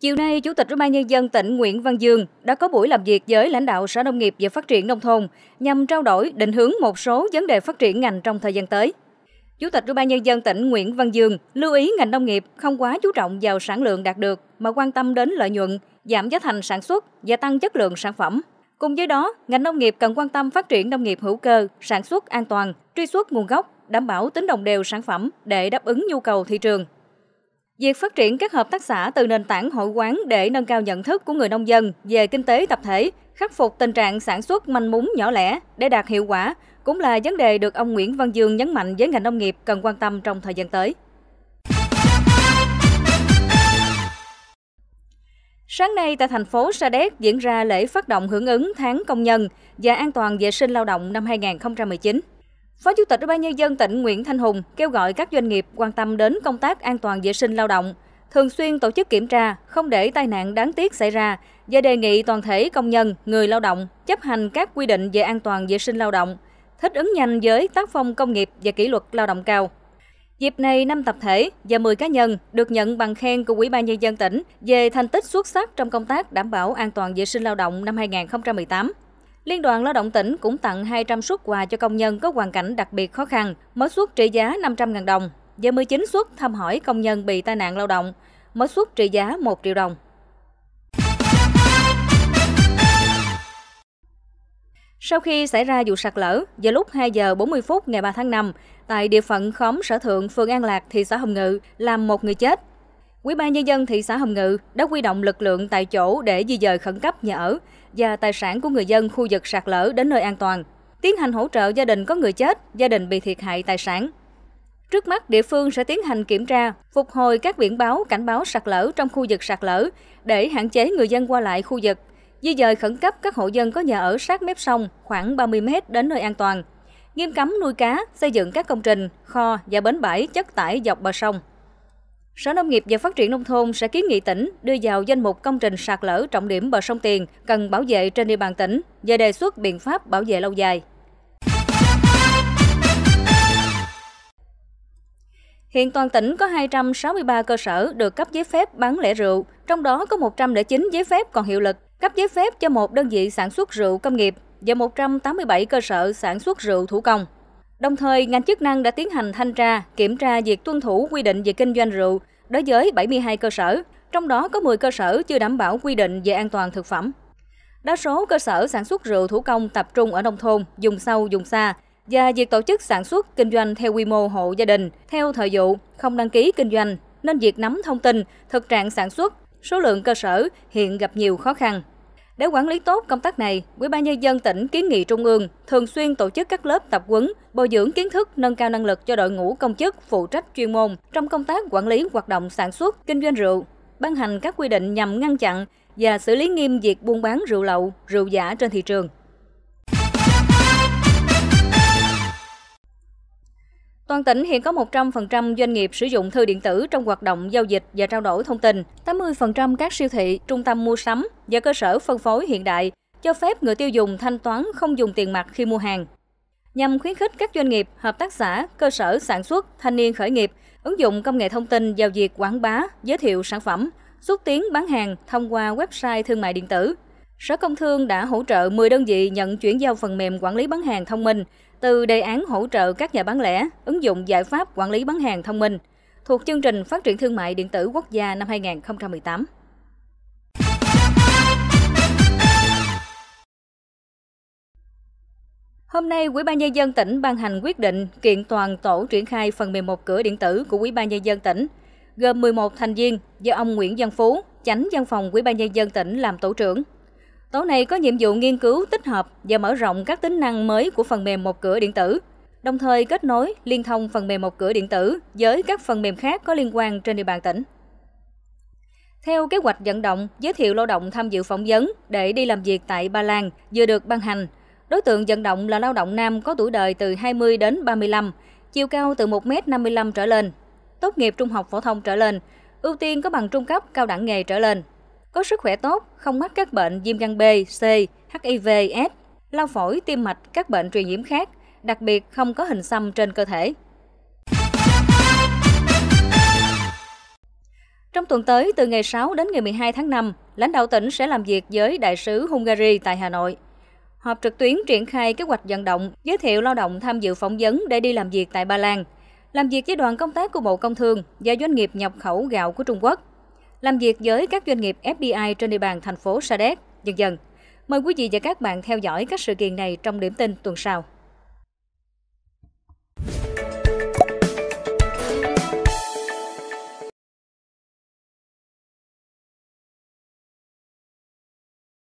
Chiều nay, Chủ tịch Ủy ban nhân dân tỉnh Nguyễn Văn Dương đã có buổi làm việc với lãnh đạo Sở Nông nghiệp và Phát triển nông thôn nhằm trao đổi định hướng một số vấn đề phát triển ngành trong thời gian tới. Chủ tịch Ủy ban nhân dân tỉnh Nguyễn Văn Dương lưu ý ngành nông nghiệp không quá chú trọng vào sản lượng đạt được mà quan tâm đến lợi nhuận, giảm giá thành sản xuất và tăng chất lượng sản phẩm. Cùng với đó, ngành nông nghiệp cần quan tâm phát triển nông nghiệp hữu cơ, sản xuất an toàn, truy xuất nguồn gốc, đảm bảo tính đồng đều sản phẩm để đáp ứng nhu cầu thị trường. Việc phát triển các hợp tác xã từ nền tảng hội quán để nâng cao nhận thức của người nông dân về kinh tế tập thể, khắc phục tình trạng sản xuất manh mún nhỏ lẻ để đạt hiệu quả cũng là vấn đề được ông Nguyễn Văn Dương nhấn mạnh với ngành nông nghiệp cần quan tâm trong thời gian tới. Sáng nay tại thành phố Sa Đéc diễn ra lễ phát động hưởng ứng tháng công nhân và an toàn vệ sinh lao động năm 2019. Phó Chủ tịch Ủy ban nhân dân tỉnh Nguyễn Thanh Hùng kêu gọi các doanh nghiệp quan tâm đến công tác an toàn vệ sinh lao động, thường xuyên tổ chức kiểm tra, không để tai nạn đáng tiếc xảy ra và đề nghị toàn thể công nhân, người lao động chấp hành các quy định về an toàn vệ sinh lao động, thích ứng nhanh với tác phong công nghiệp và kỷ luật lao động cao. Dịp này, 5 tập thể và 10 cá nhân được nhận bằng khen của Ủy ban nhân dân tỉnh về thành tích xuất sắc trong công tác đảm bảo an toàn vệ sinh lao động năm 2018. Liên đoàn Lao động tỉnh cũng tặng 200 suất quà cho công nhân có hoàn cảnh đặc biệt khó khăn, mỗi suất trị giá 500.000 đồng và 19 suất thăm hỏi công nhân bị tai nạn lao động, mỗi suất trị giá 1 triệu đồng. Sau khi xảy ra vụ sạt lở, vào lúc 2 giờ 40 phút ngày 3 tháng 5, tại địa phận khóm Sở Thượng, phường An Lạc, thị xã Hồng Ngự, làm một người chết. Ủy ban nhân dân thị xã Hồng Ngự đã huy động lực lượng tại chỗ để di dời khẩn cấp nhà ở và tài sản của người dân khu vực sạt lở đến nơi an toàn, tiến hành hỗ trợ gia đình có người chết, gia đình bị thiệt hại tài sản. Trước mắt, địa phương sẽ tiến hành kiểm tra, phục hồi các biển báo cảnh báo sạt lở trong khu vực sạt lở để hạn chế người dân qua lại khu vực, di dời khẩn cấp các hộ dân có nhà ở sát mép sông khoảng 30 m đến nơi an toàn, nghiêm cấm nuôi cá, xây dựng các công trình, kho và bến bãi chất tải dọc bờ sông. Sở Nông nghiệp và Phát triển Nông thôn sẽ kiến nghị tỉnh đưa vào danh mục công trình sạt lở trọng điểm bờ sông Tiền cần bảo vệ trên địa bàn tỉnh và đề xuất biện pháp bảo vệ lâu dài. Hiện toàn tỉnh có 263 cơ sở được cấp giấy phép bán lẻ rượu, trong đó có 109 giấy phép còn hiệu lực, cấp giấy phép cho một đơn vị sản xuất rượu công nghiệp và 187 cơ sở sản xuất rượu thủ công. Đồng thời, ngành chức năng đã tiến hành thanh tra, kiểm tra việc tuân thủ quy định về kinh doanh rượu đối với 72 cơ sở, trong đó có 10 cơ sở chưa đảm bảo quy định về an toàn thực phẩm. Đa số cơ sở sản xuất rượu thủ công tập trung ở nông thôn, dùng sâu, dùng xa và việc tổ chức sản xuất kinh doanh theo quy mô hộ gia đình, theo thời vụ, không đăng ký kinh doanh, nên việc nắm thông tin, thực trạng sản xuất, số lượng cơ sở hiện gặp nhiều khó khăn. Để quản lý tốt công tác này, Ủy ban nhân dân tỉnh kiến nghị Trung ương thường xuyên tổ chức các lớp tập huấn, bồi dưỡng kiến thức, nâng cao năng lực cho đội ngũ công chức phụ trách chuyên môn trong công tác quản lý hoạt động sản xuất, kinh doanh rượu, ban hành các quy định nhằm ngăn chặn và xử lý nghiêm việc buôn bán rượu lậu, rượu giả trên thị trường. Toàn tỉnh hiện có 100% doanh nghiệp sử dụng thư điện tử trong hoạt động giao dịch và trao đổi thông tin. 80% các siêu thị, trung tâm mua sắm và cơ sở phân phối hiện đại cho phép người tiêu dùng thanh toán không dùng tiền mặt khi mua hàng. Nhằm khuyến khích các doanh nghiệp, hợp tác xã, cơ sở sản xuất, thanh niên khởi nghiệp ứng dụng công nghệ thông tin vào việc quảng bá, giới thiệu sản phẩm, xúc tiến bán hàng thông qua website thương mại điện tử. Sở Công Thương đã hỗ trợ 10 đơn vị nhận chuyển giao phần mềm quản lý bán hàng thông minh từ đề án hỗ trợ các nhà bán lẻ ứng dụng giải pháp quản lý bán hàng thông minh thuộc chương trình phát triển thương mại điện tử quốc gia năm 2018. Hôm nay, Ủy ban nhân dân tỉnh ban hành quyết định kiện toàn tổ triển khai phần mềm một cửa điện tử của Ủy ban nhân dân tỉnh, gồm 11 thành viên do ông Nguyễn Văn Phú, chánh văn phòng Ủy ban nhân dân tỉnh làm tổ trưởng. Tổ này có nhiệm vụ nghiên cứu, tích hợp và mở rộng các tính năng mới của phần mềm một cửa điện tử, đồng thời kết nối, liên thông phần mềm một cửa điện tử với các phần mềm khác có liên quan trên địa bàn tỉnh. Theo kế hoạch vận động, giới thiệu lao động tham dự phỏng vấn để đi làm việc tại Ba Lan vừa được ban hành. Đối tượng vận động là lao động nam có tuổi đời từ 20 đến 35, chiều cao từ 1m55 trở lên, tốt nghiệp trung học phổ thông trở lên, ưu tiên có bằng trung cấp cao đẳng nghề trở lên có sức khỏe tốt, không mắc các bệnh viêm gan B, C, HIV, S, lao phổi, tim mạch, các bệnh truyền nhiễm khác, đặc biệt không có hình xăm trên cơ thể. Trong tuần tới, từ ngày 6 đến ngày 12 tháng 5, lãnh đạo tỉnh sẽ làm việc với Đại sứ Hungary tại Hà Nội. Họp trực tuyến triển khai kế hoạch vận động, giới thiệu lao động tham dự phỏng vấn để đi làm việc tại Ba Lan, làm việc với đoàn công tác của Bộ Công Thương và doanh nghiệp nhập khẩu gạo của Trung Quốc, làm việc với các doanh nghiệp FDI trên địa bàn thành phố Sa Đéc, dần dần. Mời quý vị và các bạn theo dõi các sự kiện này trong điểm tin tuần sau.